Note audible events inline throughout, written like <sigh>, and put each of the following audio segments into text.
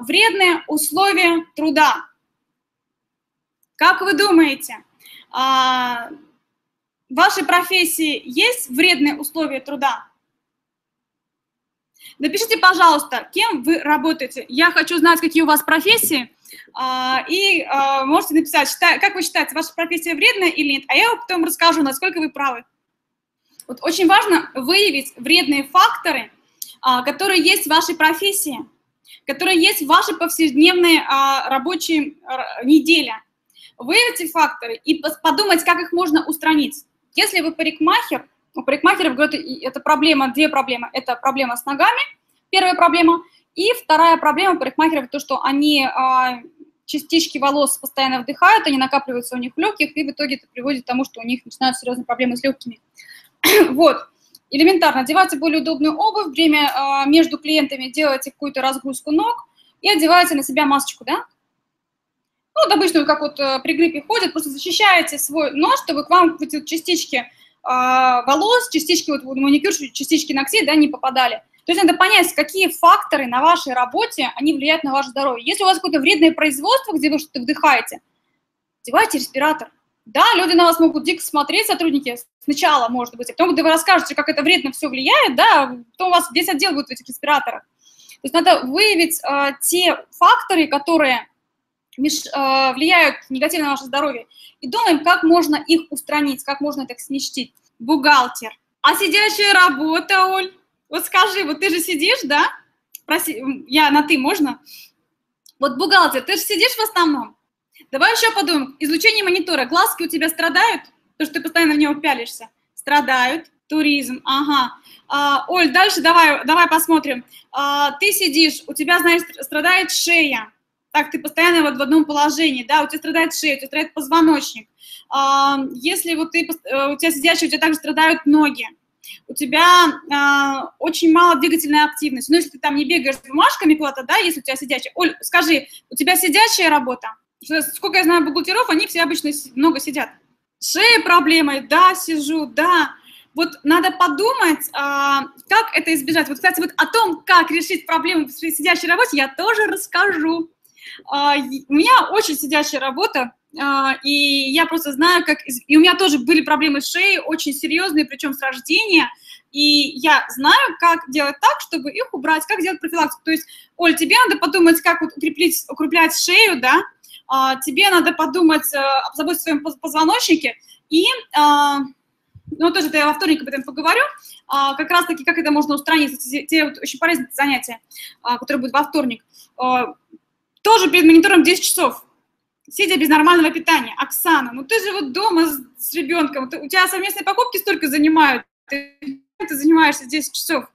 вредные условия труда. Как вы думаете, в вашей профессии есть вредные условия труда? Напишите, пожалуйста, кем вы работаете. Я хочу знать, какие у вас профессии, а, и а, можете написать, как вы считаете, ваша профессия вредная или нет, а я потом расскажу, насколько вы правы. Вот очень важно выявить вредные факторы, а, которые есть в вашей профессии, которые есть в вашей повседневной рабочей неделе. Выявите факторы и подумать, как их можно устранить. Если вы парикмахер, у парикмахеров, говорят, это проблема, две проблемы. Это проблема с ногами, первая проблема. И вторая проблема парикмахеров, то, что они а, частички волос постоянно вдыхают, они накапливаются у них в легких, и в итоге это приводит к тому, что у них начинают серьезные проблемы с легкими. <coughs> вот. Элементарно, одевайте более удобную обувь, время а, между клиентами делайте какую-то разгрузку ног и одевайте на себя масочку, да? Ну, вот обычно, как вот э, при гриппе ходят, просто защищаете свой нос, чтобы к вам эти частички а, волос, частички вот маникюр, частички ногтей, да, не попадали. То есть надо понять, какие факторы на вашей работе, они влияют на ваше здоровье. Если у вас какое-то вредное производство, где вы что-то вдыхаете, одевайте респиратор. Да, люди на вас могут дико смотреть, сотрудники, сначала, может быть, а потом, когда вы расскажете, как это вредно все влияет, да, потом у вас весь отдел будет в этих респираторах. То есть надо выявить э, те факторы, которые меш, э, влияют негативно на ваше здоровье, и думаем, как можно их устранить, как можно это смягчить. Бухгалтер. А сидящая работа, Оль? Вот скажи, вот ты же сидишь, да? Проси, я на «ты» можно? Вот бухгалтер, ты же сидишь в основном. Давай еще подумаем. Излучение монитора. Глазки у тебя страдают? То, что ты постоянно в него пялишься. Страдают. Туризм, ага. А, Оль, дальше давай, давай посмотрим. А, ты сидишь, у тебя, знаешь, страдает шея так ты постоянно вот в одном положении, да, у тебя страдает шея, у тебя страдает позвоночник. А, если вот ты, э, у тебя сидящий, у тебя также страдают ноги, у тебя а, очень мало двигательной активности. Ну, если ты там не бегаешь бумажками куда-то, да, если у тебя сидящая. Оль, скажи, у тебя сидящая работа? Сколько я знаю бухгалтеров, они все обычно много сидят. Шея проблемой, да, сижу, да. Вот надо подумать, а, как это избежать. Вот, кстати, вот о том, как решить проблему в сидящей работе, я тоже расскажу. А, у меня очень сидящая работа, а, и я просто знаю, как... И у меня тоже были проблемы с шеей, очень серьезные, причем с рождения, и я знаю, как делать так, чтобы их убрать, как делать профилактику. То есть, Оль, тебе надо подумать, как вот укреплять, укреплять шею, да, тебе надо подумать, э, заботиться о своем позвоночнике, и, ну, тоже это я во вторник об этом поговорю, как раз-таки, как это можно устранить, те вот очень полезные занятия, которые будут во вторник тоже перед монитором 10 часов, сидя без нормального питания. Оксана, ну ты же вот дома с, с ребенком, у тебя совместные покупки столько занимают, ты, ты занимаешься 10 часов.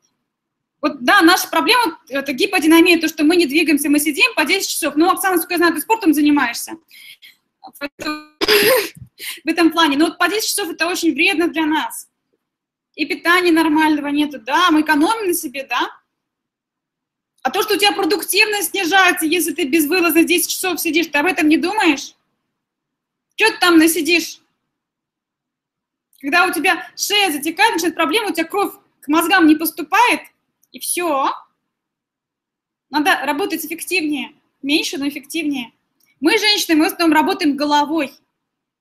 Вот, да, наша проблема – это гиподинамия, то, что мы не двигаемся, мы сидим по 10 часов. Ну, Оксана, сколько я знаю, ты спортом занимаешься. <laughs> В этом плане. Но вот по 10 часов – это очень вредно для нас. И питания нормального нету, да, мы экономим на себе, да, а то, что у тебя продуктивность снижается, если ты безвылазно 10 часов сидишь, ты об этом не думаешь? Что ты там насидишь? Когда у тебя шея затекает, начинает проблема, у тебя кровь к мозгам не поступает, и все. Надо работать эффективнее. Меньше, но эффективнее. Мы, женщины, мы в основном работаем головой.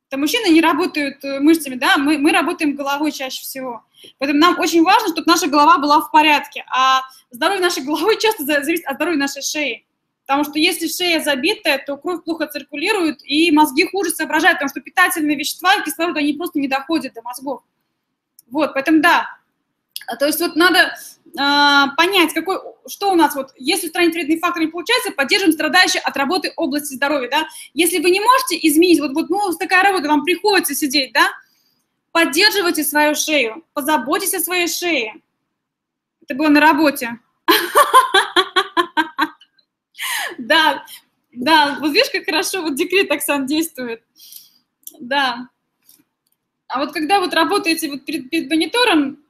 То мужчины не работают э, мышцами, да, мы, мы работаем головой чаще всего. Поэтому нам очень важно, чтобы наша голова была в порядке. А здоровье нашей головы <laughs> часто зависит от здоровья нашей шеи. Потому что если шея забитая, то кровь плохо циркулирует, и мозги хуже соображают, потому что питательные вещества, кислород, они просто не доходят до мозгов. Вот, поэтому да. То есть вот надо э, понять, какой, что у нас, вот, если устранить вредные факторы не получается, поддерживаем страдающие от работы области здоровья, да. Если вы не можете изменить, вот, вот ну, такая работа, вам приходится сидеть, да, Поддерживайте свою шею, позаботьтесь о своей шее. Это было на работе. <laughs> Да, да, вот видишь, как хорошо вот декрет Оксан действует. Да. А вот когда вот работаете вот перед, перед монитором,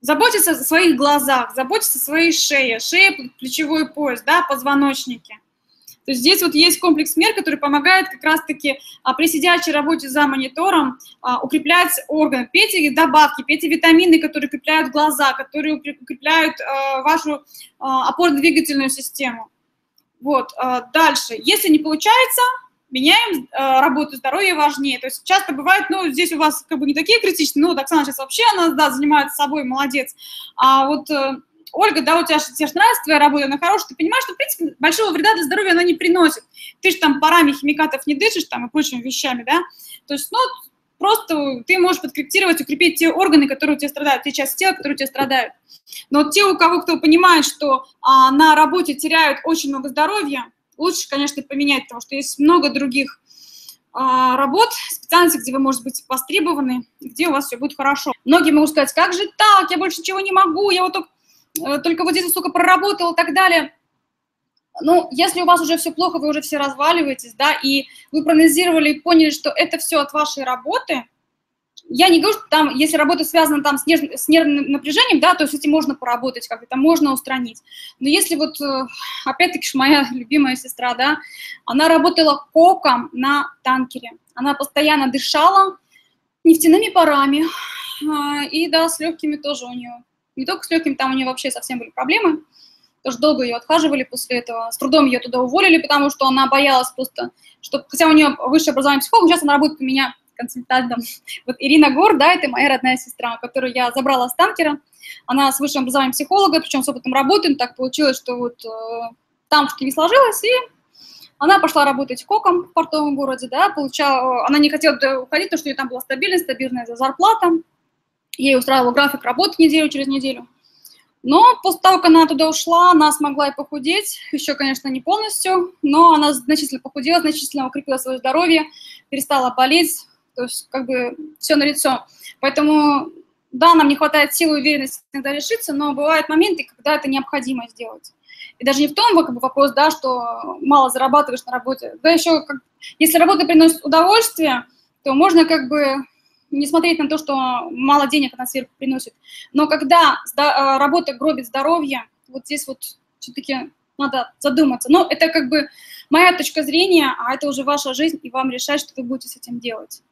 заботьтесь о своих глазах, заботьтесь о своей шее, шея, плечевой пояс, да, позвоночнике. То есть здесь вот есть комплекс мер, который помогает как раз-таки а, при сидячей работе за монитором а, укреплять органы. Пейте добавки, пейте витамины, которые укрепляют глаза, которые укрепляют а, вашу опорно-двигательную систему. Вот, дальше. Если не получается, меняем э, работу, здоровье важнее. То есть часто бывает, ну, здесь у вас как бы не такие критичные, ну, Оксана сейчас вообще, она, да, занимается собой, молодец. А вот э, Ольга, да, у тебя, тебе же нравится твоя работа, она хорошая, ты понимаешь, что, в принципе, большого вреда для здоровья она не приносит. Ты же там парами химикатов не дышишь там и прочими вещами, да. То есть, ну, просто ты можешь подкорректировать, укрепить те органы, которые у тебя страдают, те части тела, которые у тебя страдают. Но вот те, у кого кто понимает, что а, на работе теряют очень много здоровья, лучше, конечно, поменять, потому что есть много других а, работ, специальностей, где вы можете быть востребованы, где у вас все будет хорошо. Многие могут сказать, как же так, я больше ничего не могу, я вот только, э, только вот здесь столько проработал и так далее. Ну, если у вас уже все плохо, вы уже все разваливаетесь, да, и вы проанализировали и поняли, что это все от вашей работы – я не говорю, что там, если работа связана там с, нерв, с нервным напряжением, да, то с этим можно поработать, как это можно устранить. Но если вот, э, опять-таки, моя <laughs> любимая сестра, да, она работала коком на танкере, она постоянно дышала нефтяными парами, а, и, да, с легкими тоже у нее, не только с легкими, там у нее вообще совсем были проблемы, тоже долго ее отхаживали после этого, с трудом ее туда уволили, потому что она боялась просто, что, хотя у нее высшее образование психолога, сейчас она работает у меня консультантом. Вот Ирина Гор, да, это моя родная сестра, которую я забрала с танкера. Она с высшим образованием психолога, причем с опытом работы. Так получилось, что вот э, там не сложилось, и она пошла работать коком в портовом городе, да, получала, она не хотела уходить, потому что у нее там была стабильность, стабильная зарплата, ей устраивал график работы неделю через неделю. Но после того, как она туда ушла, она смогла и похудеть, еще, конечно, не полностью, но она значительно похудела, значительно укрепила свое здоровье, перестала болеть, то есть как бы все на лицо. Поэтому, да, нам не хватает силы и уверенности иногда решиться, но бывают моменты, когда это необходимо сделать. И даже не в том как бы, вопрос, да, что мало зарабатываешь на работе. Да еще, как, если работа приносит удовольствие, то можно как бы не смотреть на то, что мало денег она сверху приносит. Но когда э, работа гробит здоровье, вот здесь вот все-таки надо задуматься. Но это как бы моя точка зрения, а это уже ваша жизнь, и вам решать, что вы будете с этим делать.